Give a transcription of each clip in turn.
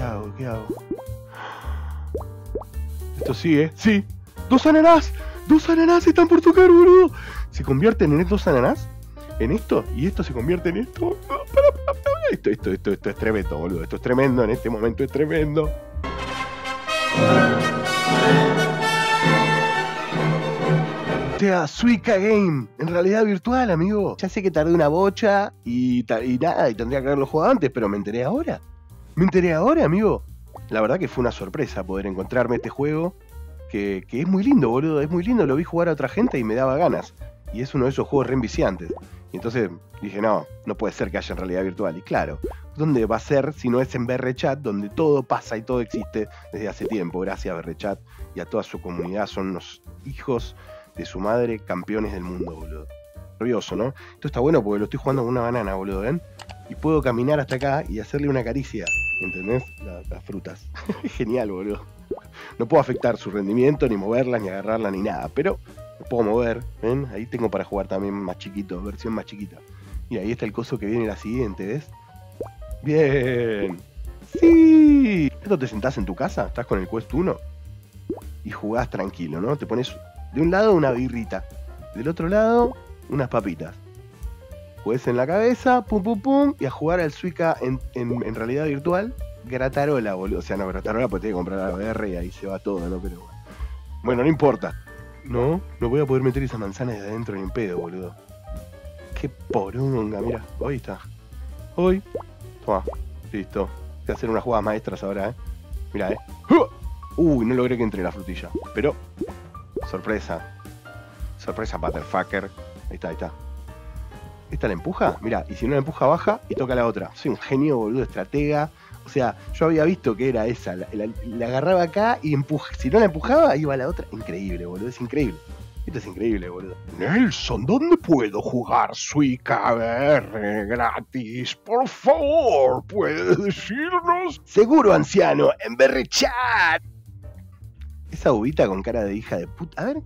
¿Qué hago? ¿Qué hago? Esto sigue. Sí. ¡Dos ananás! ¡Dos ananás están por tocar, boludo! Se convierten en estos ananás. En esto. Y esto se convierte en esto. Esto, esto, esto, esto es tremendo, boludo. Esto es tremendo. En este momento es tremendo. Sea, Suica Game, en realidad virtual, amigo. Ya sé que tardé una bocha y, y nada, y tendría que haberlo jugado antes, pero me enteré ahora. Me enteré ahora, amigo. La verdad que fue una sorpresa poder encontrarme este juego, que, es muy lindo, boludo. Es muy lindo, lo vi jugar a otra gente y me daba ganas. Y es uno de esos juegos re enviciantes. Y entonces dije, no, no puede ser que haya en realidad virtual. Y claro, ¿dónde va a ser si no es en BRChat, donde todo pasa y todo existe desde hace tiempo? Gracias a BRChat y a toda su comunidad. Son los hijos de su madre campeones del mundo, boludo. Nervioso, ¿no? Esto está bueno porque lo estoy jugando con una banana, boludo, ¿ven? Y puedo caminar hasta acá y hacerle una caricia, ¿entendés? La- las frutas. Es genial, boludo. No puedo afectar su rendimiento, ni moverlas, ni agarrarla, ni nada, pero me puedo mover, ¿ven? Ahí tengo para jugar también más chiquito, versión más chiquita. Y ahí está el coso que viene la siguiente, ¿ves? Bien. Sí. Esto te sentás en tu casa, estás con el Quest 1 y jugás tranquilo, ¿no? Te pones de un lado una birrita, del otro lado unas papitas. Juegues en la cabeza, pum pum pum, y a jugar al Suica en, en- realidad virtual, gratarola, boludo. O sea, no, gratarola porque tiene que comprar la VR y ahí se va todo, ¿no? Pero bueno. Bueno, no importa. No, no voy a poder meter esa manzana desde adentro ni en pedo, boludo. Qué poronga, mira, ahí está. Hoy, toma, listo. Voy a hacer unas jugadas maestras ahora, eh. Mira, eh. Uy, no logré que entre la frutilla. Pero, sorpresa. Sorpresa, Butterfucker. Ahí está, ahí está. ¿Esta la empuja? Mira, y si no la empuja, baja y toca la otra. Soy un genio, boludo, estratega. O sea, yo había visto que era esa. La, la- la agarraba acá y empuja. Si no la empujaba, iba a la otra. Increíble, boludo, es increíble. Esto es increíble, boludo. Nelson, ¿dónde puedo jugar VR gratis? Por favor, ¿puede decirnos? Seguro, anciano, en VR Chat. Esa ubita con cara de hija de puta. A ver.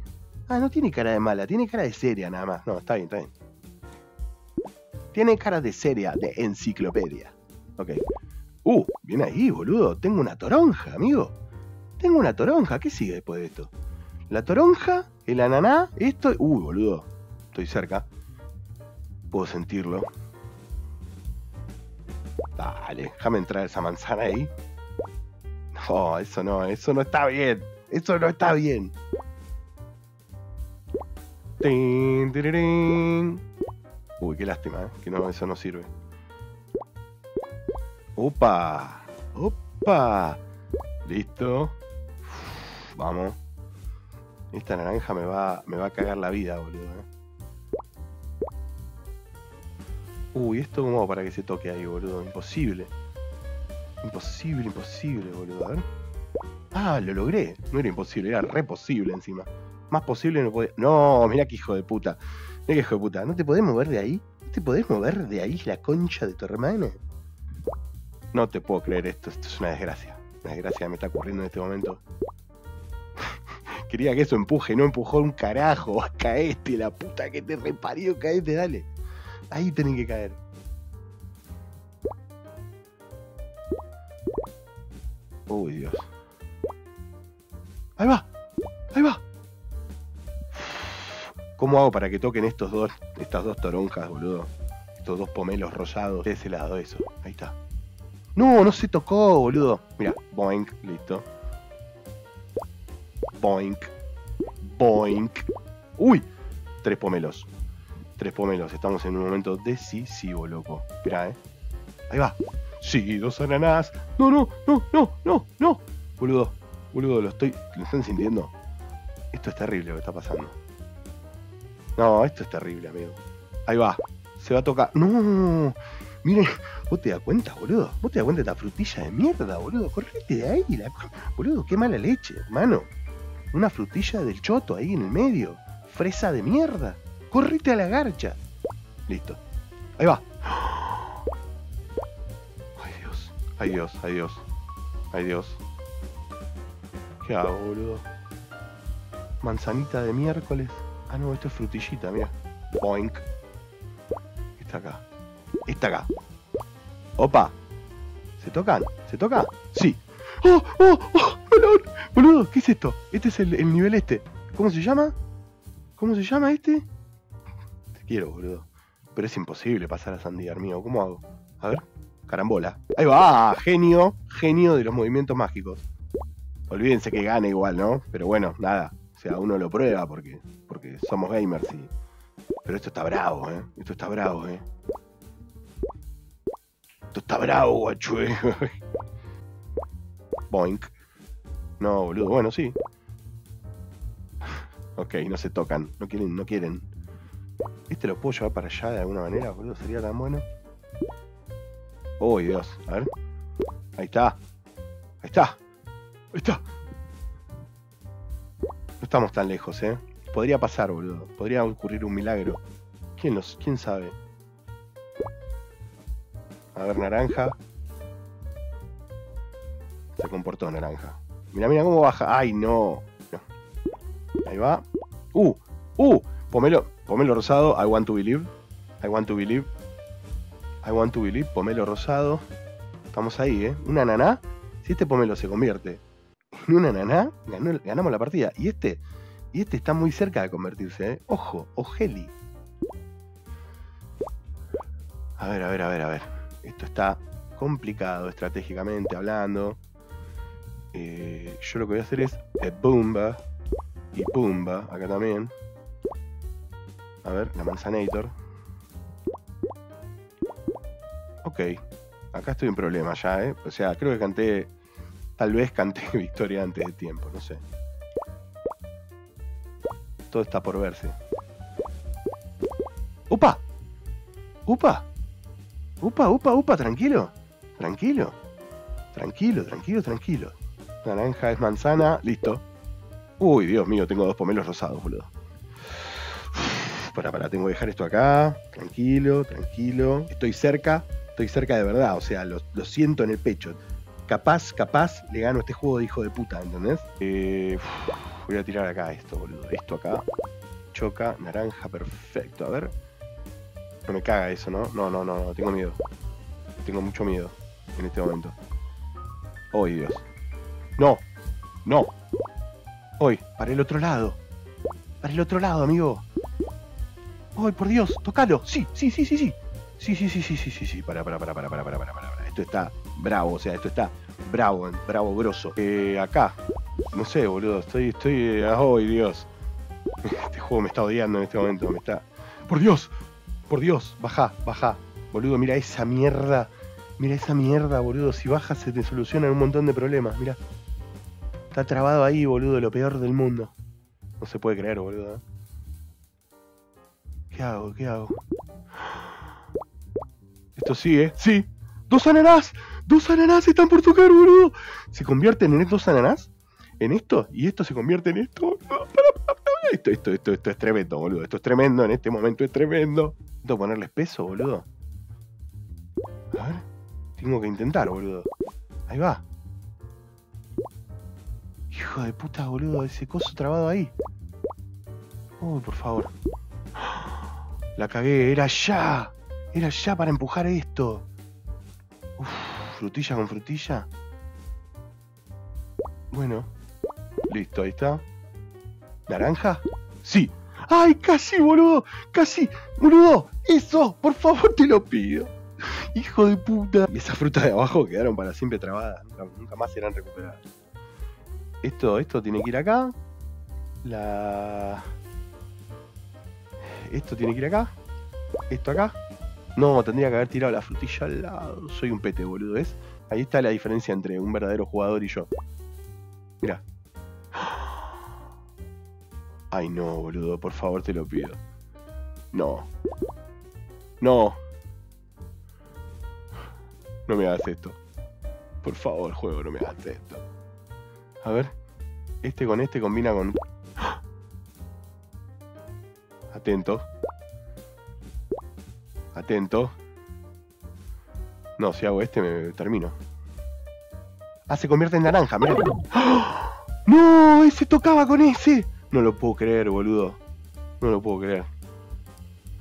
Ah, no tiene cara de mala, tiene cara de seria nada más. No, está bien, está bien. Tiene cara de seria, de enciclopedia. Ok. Uh, bien ahí, boludo. Tengo una toronja, amigo. Tengo una toronja. ¿Qué sigue después de esto? La toronja, el ananá, esto. Uy, boludo. Estoy cerca. Puedo sentirlo. Dale, déjame entrar esa manzana ahí. No, eso no, eso no está bien. Eso no está bien. Tin, tirirín. Uy, qué lástima, ¿eh? que no, eso no sirve. ¡Opa! ¡Opa! Listo. Uf, vamos. Esta naranja me va, me va a cagar la vida, boludo. ¿eh? Uy, ¿esto cómo hago para que se toque ahí, boludo? Imposible. Imposible, imposible, boludo. A ver. Ah, lo logré. No era imposible, era re posible encima. Más posible no podía. No, mira que hijo de puta. Que hijo de puta. ¿No te podés mover de ahí? ¿No te podés mover de ahí la concha de tu hermana? No te puedo creer esto. Esto es una desgracia. Una desgracia me está ocurriendo en este momento. Quería que eso empuje, no empujó un carajo. Caete, la puta que te reparió, caete, dale. Ahí tenés que caer. Uy, Dios. Ahí va, ahí va. ¿Cómo hago para que toquen estos dos, estas dos toronjas, boludo? Estos dos pomelos rosados de ese lado, eso. Ahí está. No, no se tocó, boludo. Mira, boink, listo. Boink. Boink. Uy, tres pomelos. Tres pomelos. Estamos en un momento decisivo, loco. Espera, eh. Ahí va. Sí, dos ananás. No, no, no, no, no, no. Boludo, boludo, lo estoy. ¿Lo están sintiendo? Esto es terrible lo que está pasando. No, esto es terrible, amigo. Ahí va. Se va a tocar. No. Miren, vos te das cuenta, boludo. Vos te das cuenta de esta frutilla de mierda, boludo. Correte de ahí, la... boludo. Qué mala leche, hermano. Una frutilla del choto ahí en el medio. Fresa de mierda. Correte a la garcha. Listo. Ahí va. Ay Dios. Ay Dios, ay Dios. Ay Dios. ¿Qué hago, boludo? Manzanita de miércoles. Ah, no, esto es frutillita, mira. Boink. Está acá. Está acá. Opa. ¿Se tocan? ¿Se toca? Sí. ¡Oh, oh, oh! ¡Boludo! Boludo, ¿qué es esto? Este es el, el nivel este. ¿Cómo se llama? ¿Cómo se llama este? Te quiero, boludo. Pero es imposible pasar a Sandía, mío. ¿Cómo hago? A ver. Carambola. Ahí va, genio. Genio de los movimientos mágicos. Olvídense que gana igual, ¿no? Pero bueno, nada. O sea, uno lo prueba porque, somos gamers y. Pero esto está bravo, ¿eh? Esto está bravo, ¿eh? Esto está bravo, guacho. Boink. No, boludo. Bueno, sí. Ok, no se tocan. No quieren, no quieren. ¿Este lo puedo llevar para allá de alguna manera, boludo? Sería tan bueno. Uy, Dios. A ver. Ahí está. Ahí está. Ahí está. No estamos tan lejos, ¿eh? Podría pasar, boludo. Podría ocurrir un milagro. ¿Quién, los, ¿Quién sabe? A ver, naranja. Se comportó naranja. Mira, mira cómo baja. ¡Ay, no! Ahí va. ¡Uh! ¡Uh! Pomelo, pomelo rosado. I want to believe. I want to believe. I want to believe. Pomelo rosado. Estamos ahí, ¿eh? Una naná. Si este pomelo se convierte en una naná, ganamos la partida. Y este, y este está muy cerca de convertirse, ¿eh? Ojo, ojeli. A ver, a ver, a ver, a ver. Esto está complicado estratégicamente hablando. Eh, yo lo que voy a hacer es eh, y Pumba, acá también. A ver, la Manzanator. Ok, acá estoy en problema ya, ¿eh? O sea, creo que canté, tal vez canté victoria antes de tiempo, no sé. Todo está por verse. ¡Upa! ¡Upa! ¡Upa, upa, upa! Tranquilo, tranquilo. Tranquilo, tranquilo, tranquilo. Naranja es manzana, listo. Uy, Dios mío, tengo dos pomelos rosados, boludo. Para, para, tengo que dejar esto acá. Tranquilo, tranquilo. Estoy cerca, estoy cerca de verdad, o sea, lo, siento en el pecho. Capaz, capaz, le gano este juego de hijo de puta, ¿entendés? Eh, voy a tirar acá esto, boludo. Esto acá. Choca, naranja, perfecto. A ver. No me caga eso, ¿no? No, no, no, no. Tengo miedo. Tengo mucho miedo en este momento. ¡Ay, Dios! ¡No! ¡No! ¡Ay! ¡Para el otro lado! ¡Para el otro lado, amigo! ¡Ay, por Dios! ¡Tócalo! ¡Sí, sí, sí, sí, sí! Sí, sí, sí, sí, sí, sí, sí. Para, para, para, para, para, para, para, para. Esto está bravo, o sea, esto está bravo, bravo, grosso. Eh, acá, no sé, boludo. Estoy, estoy. eh, ¡Ay, Dios! Este juego me está odiando en este momento. Me está. ¡Por Dios! Por Dios, baja, baja. Boludo, mira esa mierda. Mira esa mierda, boludo. Si bajas se te solucionan un montón de problemas. Mira. Está trabado ahí, boludo, lo peor del mundo. No se puede creer, boludo. ¿eh? ¿Qué hago? ¿Qué hago? Esto sigue. Sí. ¡Dos ananás! ¡Dos ananás están por tocar, boludo! ¿Se convierten en dos ananás? ¿En esto? ¿Y esto se convierte en esto? Esto, esto, esto, esto es tremendo, boludo. Esto es tremendo. En este momento es tremendo. Tengo que ponerles peso, boludo. A ver. Tengo que intentar, boludo. Ahí va. Hijo de puta, boludo, ese coso trabado ahí. Uy, por favor. La cagué, era ya. Era ya para empujar esto. Uf, frutilla con frutilla. Bueno. Listo, ahí está. ¿Naranja? Sí. ¡Ay, casi, boludo! ¡Casi! ¡Boludo! ¡Eso! Por favor, te lo pido. Hijo de puta. Y esas frutas de abajo quedaron para siempre trabadas. Nunca, más serán recuperadas. Esto, esto tiene que ir acá. La. Esto tiene que ir acá. Esto acá. No, tendría que haber tirado la frutilla al lado. Soy un pete, boludo, ¿ves? Ahí está la diferencia entre un verdadero jugador y yo. Mira. Ay, no, boludo, por favor te lo pido. No. No. No me hagas esto. Por favor, juego, no me hagas esto. A ver. Este con este combina con... Atento. Atento. No, si hago este me termino. Ah, se convierte en naranja, mira. ¡Ah! ¡No! ¡Ese tocaba con ese! No lo puedo creer, boludo. No lo puedo creer.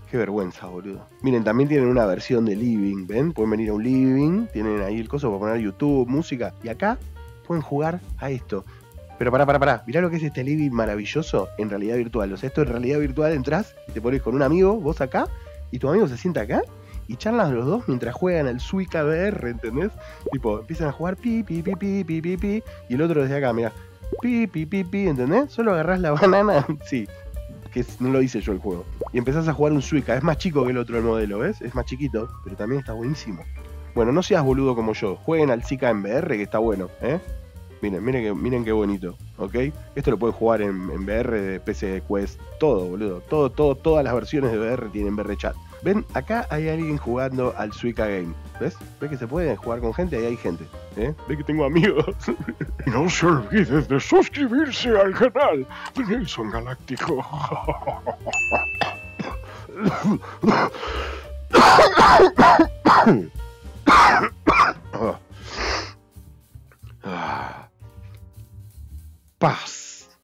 Qué vergüenza, boludo. Miren, también tienen una versión de Living, ¿ven? Pueden venir a un Living, tienen ahí el coso para poner YouTube, música, y acá pueden jugar a esto. Pero pará, pará, pará. Mirá lo que es este living maravilloso en realidad virtual. O sea, esto en realidad virtual entras y te pones con un amigo, vos acá, y tu amigo se sienta acá y charlan los dos mientras juegan al Suica VR, ¿entendés? Tipo, empiezan a jugar pi, pi, pi, pi, pi, pi, pi, y el otro desde acá, mira, pi, pi, pi, pi, ¿entendés? Solo agarrás la banana, sí, que no lo hice yo el juego. Y empezás a jugar un Suica, es más chico que el otro el modelo, ¿ves? Es más chiquito, pero también está buenísimo. Bueno, no seas boludo como yo, jueguen al Zika en VR, que está bueno, ¿eh? Miren, miren, que, miren qué bonito, ¿ok? Esto lo pueden jugar en, en VR PC Quest, todo, boludo. Todo, todo, todas las versiones de VR tienen VR Chat. Ven, acá hay alguien jugando al Suica Game. ¿Ves? ¿Ves que se puede jugar con gente? Ahí hay gente. ¿eh? ¿Ves que tengo amigos? no se olviden de suscribirse al canal de Nelson Galáctico. Paz.